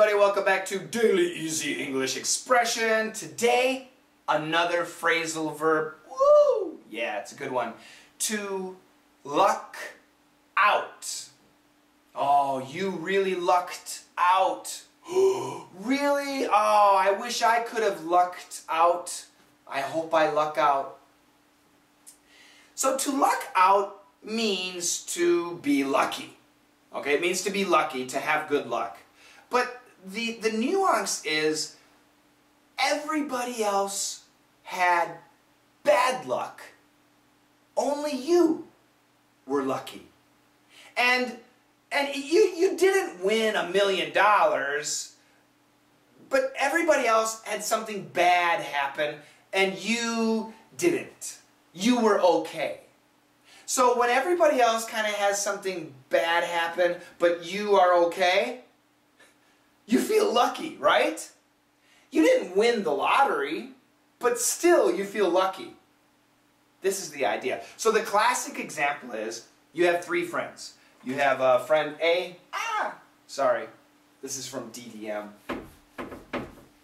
everybody, welcome back to Daily Easy English Expression. Today, another phrasal verb. Woo! Yeah, it's a good one. To luck out. Oh, you really lucked out. really? Oh, I wish I could have lucked out. I hope I luck out. So to luck out means to be lucky. Okay, it means to be lucky, to have good luck. But the, the nuance is everybody else had bad luck. Only you were lucky. And, and you, you didn't win a million dollars, but everybody else had something bad happen and you didn't. You were okay. So when everybody else kind of has something bad happen, but you are okay, you feel lucky, right? You didn't win the lottery, but still you feel lucky. This is the idea. So the classic example is you have three friends. You have uh, friend A. Ah, sorry. This is from DDM.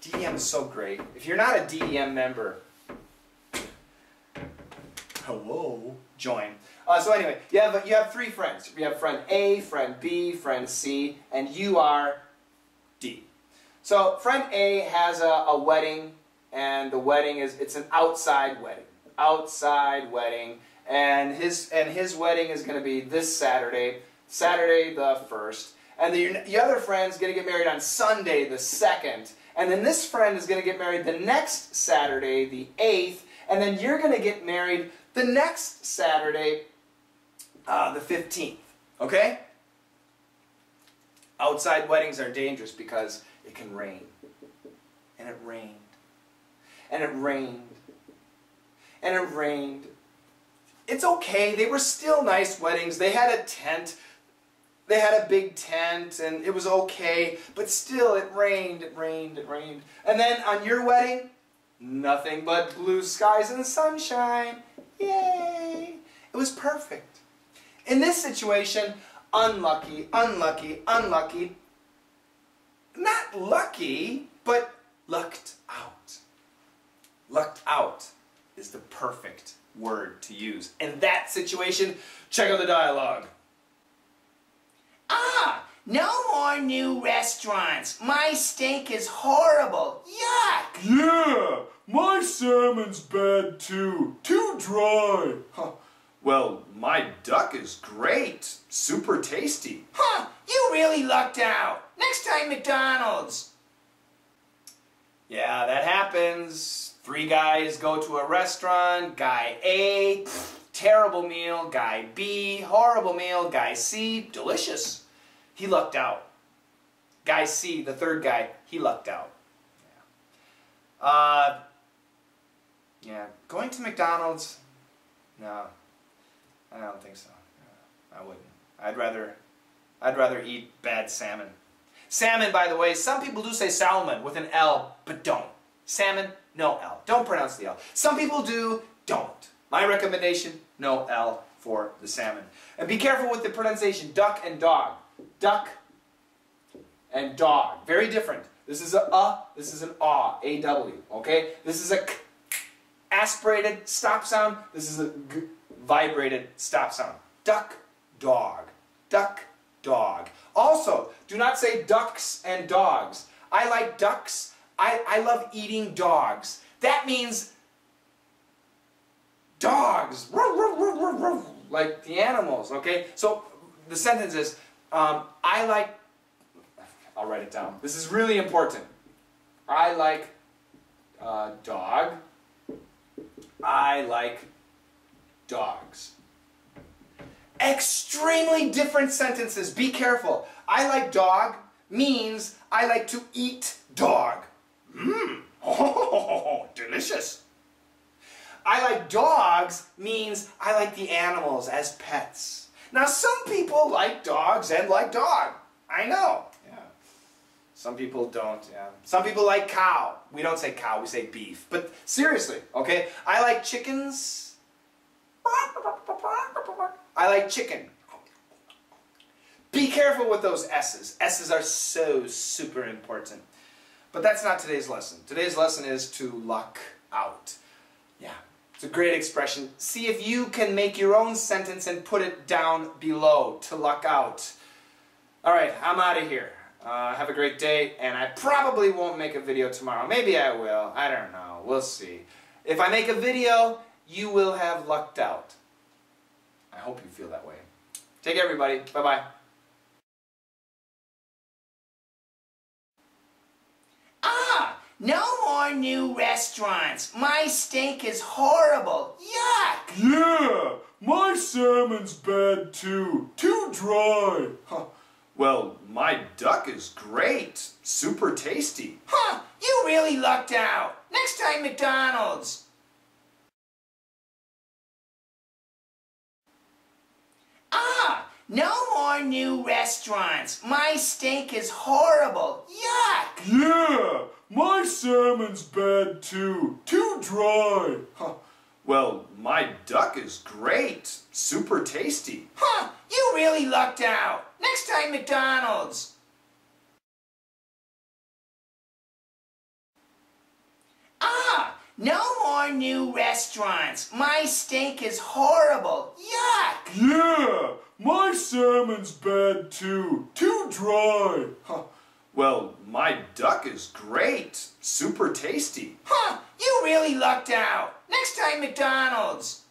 DDM is so great. If you're not a DDM member, hello, join. Uh, so anyway, you have, you have three friends. You have friend A, friend B, friend C, and you are So friend A has a, a wedding, and the wedding is, it's an outside wedding. Outside wedding. And his, and his wedding is going to be this Saturday, Saturday the 1st. And the, the other friend's going to get married on Sunday the 2nd. And then this friend is going to get married the next Saturday, the 8th. And then you're going to get married the next Saturday, uh, the 15th. Okay? Outside weddings are dangerous because it can rain. And it rained. And it rained. And it rained. It's okay. They were still nice weddings. They had a tent. They had a big tent and it was okay. But still, it rained, it rained, it rained. And then on your wedding, nothing but blue skies and sunshine. Yay! It was perfect. In this situation, unlucky, unlucky, unlucky. Not lucky, but lucked out. Lucked out is the perfect word to use. In that situation, check out the dialogue. Ah, no more new restaurants. My steak is horrible. Yuck! Yeah, my salmon's bad too. Too dry. Huh. Well, my duck is great. Super tasty. Huh, you really lucked out. Next time, McDonald's. Yeah, that happens. Three guys go to a restaurant. Guy A, pff, terrible meal. Guy B, horrible meal. Guy C, delicious. He lucked out. Guy C, the third guy, he lucked out. Yeah. Uh, yeah, going to McDonald's, no, I don't think so. I wouldn't. I'd rather, I'd rather eat bad salmon. Salmon, by the way, some people do say salmon with an L, but don't. Salmon, no L. Don't pronounce the L. Some people do, don't. My recommendation, no L for the salmon. And be careful with the pronunciation, duck and dog. Duck and dog. Very different. This is a uh, this is an ah, A-W, okay? This is a k, aspirated stop sound. This is a g, vibrated stop sound. Duck, dog. Duck, dog. Also, do not say ducks and dogs. I like ducks. I, I love eating dogs. That means dogs. Like the animals, okay? So the sentence is, um, I like, I'll write it down. This is really important. I like uh, dog. I like dogs. Extremely different sentences. Be careful. I like dog means I like to eat dog. Mmm. Oh, delicious. I like dogs means I like the animals as pets. Now some people like dogs and like dog. I know. Yeah. Some people don't. Yeah. Some people like cow. We don't say cow, we say beef. But seriously, okay? I like chickens. I like chicken. Be careful with those S's. S's are so super important. But that's not today's lesson. Today's lesson is to luck out. Yeah, it's a great expression. See if you can make your own sentence and put it down below, to luck out. All right, I'm out of here. Uh, have a great day, and I probably won't make a video tomorrow. Maybe I will. I don't know. We'll see. If I make a video, you will have lucked out. I hope you feel that way. Take care, everybody. Bye-bye. Ah, no more new restaurants. My steak is horrible. Yuck! Yeah, my salmon's bad too. Too dry. Huh. Well, my duck is great. Super tasty. Huh, you really lucked out. Next time, McDonald's. Ah, no more new restaurants. My steak is horrible. Yuck! Yeah, my salmon's bad too. Too dry. Huh. Well, my duck is great. Super tasty. Huh, you really lucked out. Next time, McDonald's. Ah, no more new restaurants. My steak is horrible. Yuck! Yeah, my salmon's bad too. Too dry. Huh. Well, my duck is great. Super tasty. Huh, you really lucked out. Next time, McDonald's.